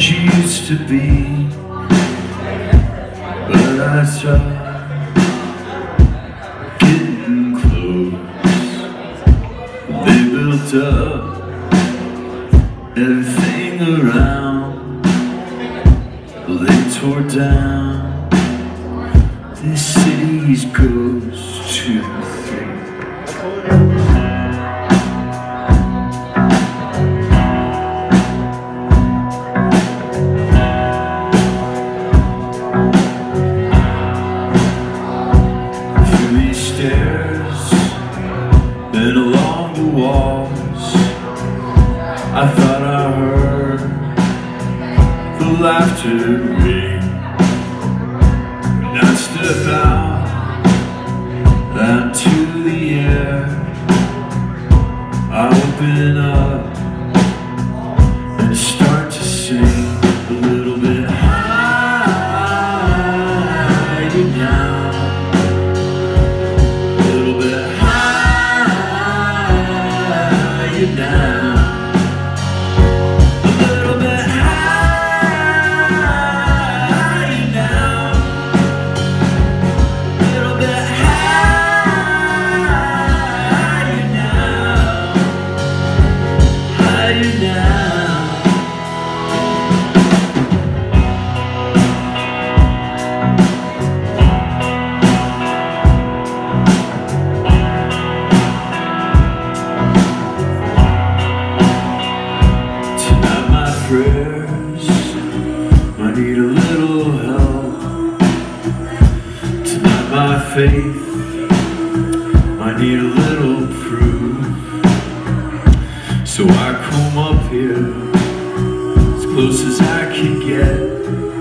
used to be. But I saw getting close. They built up everything around. They tore down this city's ghost to think and along the walls. I thought I heard the laughter ring. And I step out into the air, I open up higher now. My faith. I need a little proof. So I come up here as close as I can get